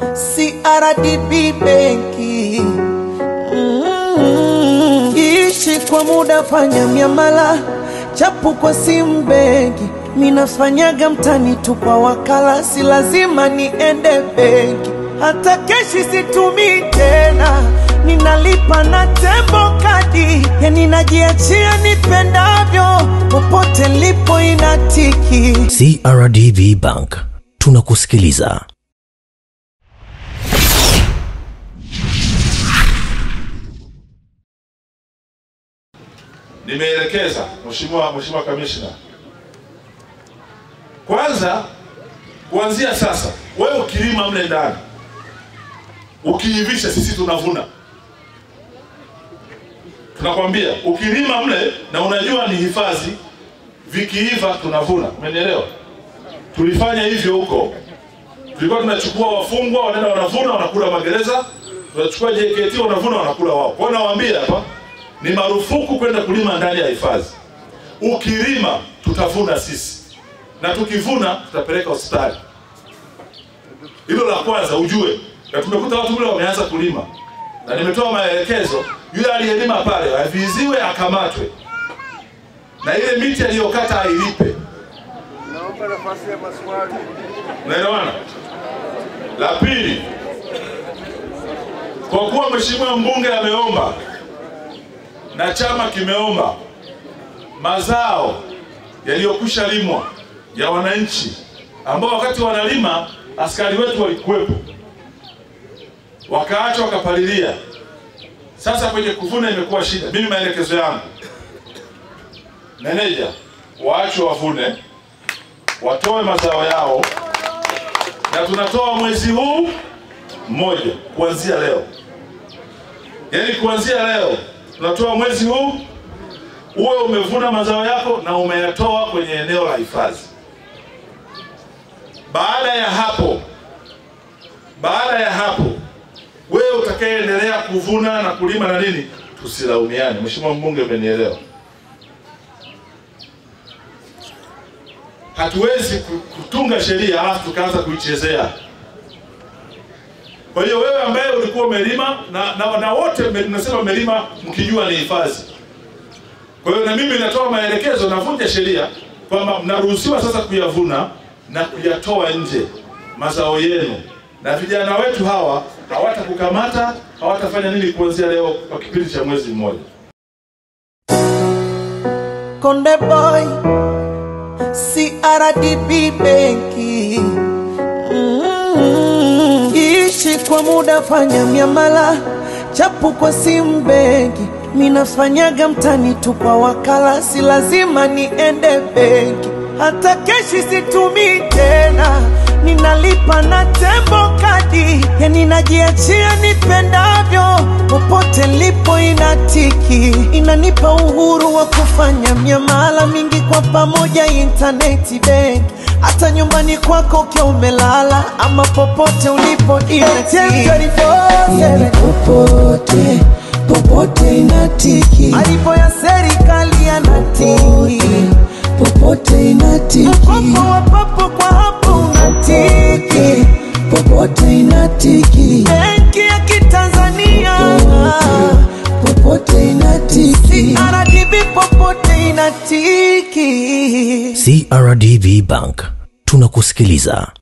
CRDB benki. Mm, ishi kwa muda, fanya miamala. Chapu kwa simu benki, minafanyaga mtani tu kwa wakala, si lazima niende benki, hata keshi situmii tena, ninalipa na tembo kadi, yani najiachia nipendavyo, popote lipo inatiki. CRDB Bank. Tunakusikiliza. Nimeelekeza mheshimiwa mheshimiwa kamishna, kwanza kuanzia sasa, wewe ukilima mle ndani ukiivisha, sisi tunavuna. Tunakwambia ukilima mle na unajua ni hifadhi, vikiiva tunavuna. Umenielewa? Tulifanya hivyo huko, tulikuwa tunachukua wafungwa wanaenda wanavuna, wanakula magereza, tunachukua JKT wanavuna, wanakula wao. Kwa hiyo nawaambia hapa ni marufuku kwenda kulima ndani ya hifadhi. Ukilima tutavuna sisi, na tukivuna tutapeleka hospitali. Hilo la kwanza ujue, na tumekuta watu kule wameanza kulima, na nimetoa maelekezo, yule aliyelima pale aviziwe, akamatwe, na ile miti aliyokata ailipe. Naomba nafasi ya maswali. Unaelewana? La pili, kwa kuwa mheshimiwa mbunge ameomba na chama kimeomba mazao yaliyokwisha limwa ya wananchi ambao wakati wanalima askari wetu walikuwepo, wakaachwa wakapalilia. Sasa kwenye kuvuna imekuwa shida. Mimi maelekezo yangu, meneja, waachwe wavune, watoe mazao yao, na tunatoa mwezi huu mmoja kuanzia leo, yaani kuanzia leo tunatoa mwezi huu uwe umevuna mazao yako na umeyatoa kwenye eneo la hifadhi. Baada ya hapo, baada ya hapo, wewe utakayeendelea kuvuna na kulima na nini, tusilaumiane. Mheshimiwa mbunge, umenielewa? Hatuwezi kutunga sheria halafu tukaanza kuichezea. Kwa hiyo wewe ambaye ulikuwa umelima na, na, na wote mnasema mmelima mkijua ni hifadhi. Kwa hiyo na mimi natoa maelekezo, navunja sheria kwamba mnaruhusiwa sasa kuyavuna na kuyatoa nje mazao yenu, na vijana wetu hawa hawatakukamata, hawatafanya nini kuanzia leo kwa kipindi cha mwezi mmoja. Konde Boy, CRDB benki kwa muda, fanya miamala. Chapu kwa simu benki, minafanyaga mtani tu kwa wakala, si lazima niende benki, hata keshi situmii tena, ninalipa na tembo kadi, yani najiachia nipendavyo, popote lipo inatiki, inanipa uhuru wa kufanya miamala mingi kwa pamoja, intaneti bank hata nyumbani kwako ukiwa umelala ama popote ulipo inatiki popote popote inatiki alipo ya serikali yanatiki popote inatiki mkopo wa papo kwa hapo unatiki popote inatiki CRDB popote inatiki CRDB Bank tunakusikiliza.